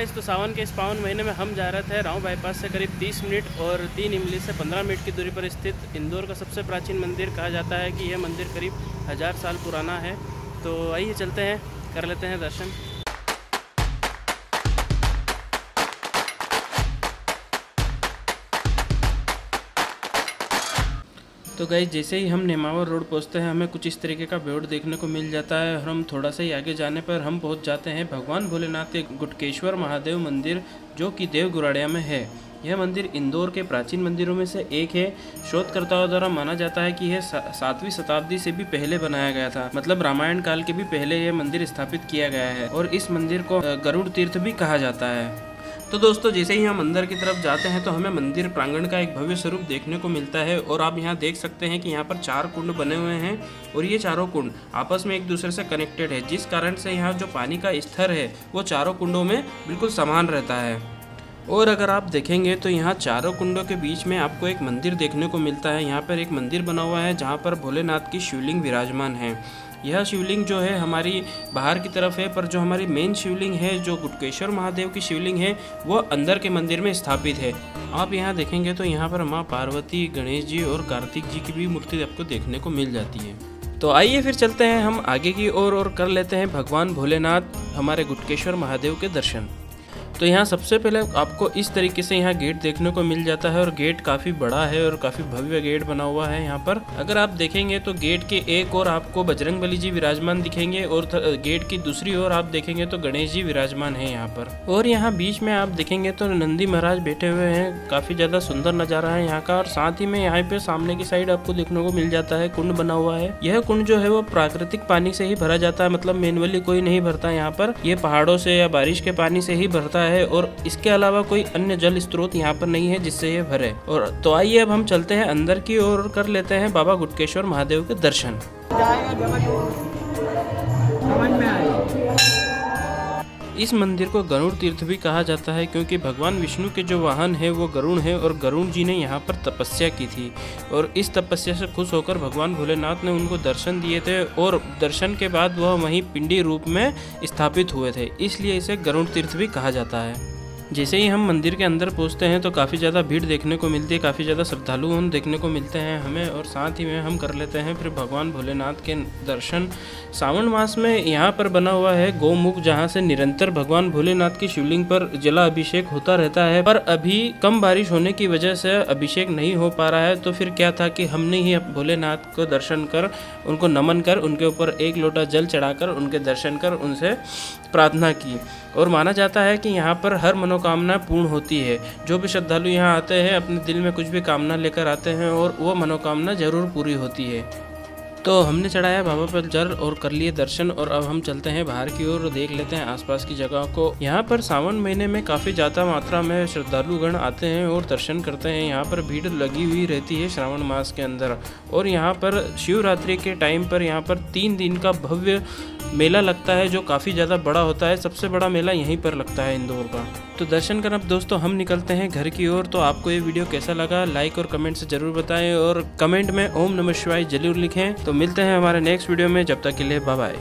सावन के इस पावन महीने में हम जा रहे थे राव बाईपास से करीब 30 मिनट और तीन इमली से 15 मिनट की दूरी पर स्थित इंदौर का सबसे प्राचीन मंदिर कहा जाता है कि यह मंदिर करीब हज़ार साल पुराना है। तो आइए चलते हैं, कर लेते हैं दर्शन। तो गई जैसे ही हम नेमावर रोड पहुँचते हैं, हमें कुछ इस तरीके का बोर्ड देखने को मिल जाता है और हम थोड़ा सा ही आगे जाने पर हम पहुँच जाते हैं भगवान भोलेनाथ के गुटकेश्वर महादेव मंदिर, जो कि देव गुराड़िया में है। यह मंदिर इंदौर के प्राचीन मंदिरों में से एक है। शोधकर्ताओं द्वारा माना जाता है कि यह सातवीं शताब्दी से भी पहले बनाया गया था। मतलब रामायण काल के भी पहले यह मंदिर स्थापित किया गया है और इस मंदिर को गरुड़ तीर्थ भी कहा जाता है। तो दोस्तों, जैसे ही हम अंदर की तरफ़ जाते हैं तो हमें मंदिर प्रांगण का एक भव्य स्वरूप देखने को मिलता है और आप यहाँ देख सकते हैं कि यहाँ पर चार कुंड बने हुए हैं और ये चारों कुंड आपस में एक दूसरे से कनेक्टेड है। जिस कारण से यहाँ जो पानी का स्तर है, वो चारों कुंडों में बिल्कुल समान रहता है। और अगर आप देखेंगे तो यहाँ चारों कुंडों के बीच में आपको एक मंदिर देखने को मिलता है। यहाँ पर एक मंदिर बना हुआ है जहाँ पर भोलेनाथ की शिवलिंग विराजमान है। यह शिवलिंग जो है हमारी बाहर की तरफ़ है पर जो हमारी मेन शिवलिंग है जो गुटकेश्वर महादेव की शिवलिंग है वो अंदर के मंदिर में स्थापित है। आप यहाँ देखेंगे तो यहाँ पर माँ पार्वती गणेश जी और कार्तिक जी की भी मूर्ति आपको देखने को मिल जाती है। तो आइए फिर चलते हैं हम आगे की ओर और, और कर लेते हैं भगवान भोलेनाथ हमारे गुटकेश्वर महादेव के दर्शन। तो यहाँ सबसे पहले आपको इस तरीके से यहाँ गेट देखने को मिल जाता है और गेट काफ़ी बड़ा है और काफ़ी भव्य गेट बना हुआ है यहाँ पर। अगर आप देखेंगे तो गेट के एक और आपको बजरंग बली जी विराजमान दिखेंगे और गेट की दूसरी ओर आप देखेंगे तो गणेश जी विराजमान है यहाँ पर। और यहाँ बीच में आप देखेंगे तो नंदी महाराज बैठे हुए हैं, काफ़ी ज़्यादा सुंदर नज़ारा है यहाँ का और साथ ही में यहाँ पे सामने की साइड आपको देखने को मिल जाता है, कुंड बना हुआ है। यह कुंड जो है वो प्राकृतिक पानी से ही भरा जाता है मतलब मैनुअली कोई नहीं भरता यहाँ पर। ये पहाड़ों से या बारिश के पानी से ही भरता है है और इसके अलावा कोई अन्य जल स्त्रोत यहाँ पर नहीं है जिससे ये भरे। और तो आइए अब हम चलते हैं अंदर की ओर कर लेते हैं बाबा गुटकेश्वर महादेव के दर्शन। इस मंदिर को गरुड़ तीर्थ भी कहा जाता है क्योंकि भगवान विष्णु के जो वाहन है, वो गरुड़ है और गरुड़ जी ने यहाँ पर तपस्या की थी। और इस तपस्या से खुश होकर भगवान भोलेनाथ ने उनको दर्शन दिए थे और दर्शन के बाद वह वहीं पिंडी रूप में स्थापित हुए थे। इसलिए इसे गरुड़ तीर्थ भी कहा जाता है। जैसे ही हम मंदिर के अंदर पहुँचते हैं तो काफ़ी ज़्यादा भीड़ देखने को मिलती है, काफ़ी ज़्यादा श्रद्धालु हम देखने को मिलते हैं हमें, और साथ ही में हम कर लेते हैं फिर भगवान भोलेनाथ के दर्शन। सावन मास में यहाँ पर बना हुआ है गौमुख, जहाँ से निरंतर भगवान भोलेनाथ की शिवलिंग पर जला अभिषेक होता रहता है। पर अभी कम बारिश होने की वजह से अभिषेक नहीं हो पा रहा है तो फिर क्या था कि हमने ही भोलेनाथ को दर्शन कर, उनको नमन कर, उनके ऊपर एक लोटा जल चढ़ाकर, उनके दर्शन कर, उनसे प्रार्थना की। और माना जाता है कि यहाँ पर हर मनोकामना पूर्ण होती है। जो भी श्रद्धालु यहाँ आते हैं, अपने दिल में कुछ भी कामना लेकर आते हैं और वह मनोकामना ज़रूर पूरी होती है। तो हमने चढ़ाया बाबा पर जल और कर लिए दर्शन और अब हम चलते हैं बाहर की ओर देख लेते हैं आसपास की जगह को। यहाँ पर सावन महीने में काफ़ी ज़्यादा मात्रा में श्रद्धालुगण आते हैं और दर्शन करते हैं। यहाँ पर भीड़ लगी हुई रहती है श्रावण मास के अंदर। और यहाँ पर शिवरात्रि के टाइम पर यहाँ पर तीन दिन का भव्य मेला लगता है जो काफ़ी ज़्यादा बड़ा होता है। सबसे बड़ा मेला यहीं पर लगता है इंदौर का। तो दर्शन कर अब दोस्तों हम निकलते हैं घर की ओर। तो आपको ये वीडियो कैसा लगा? लाइक और कमेंट से ज़रूर बताएँ। और कमेंट में ओम नमः शिवाय ज़रूर लिखें। तो मिलते हैं हमारे नेक्स्ट वीडियो में। जब तक के लिए बाय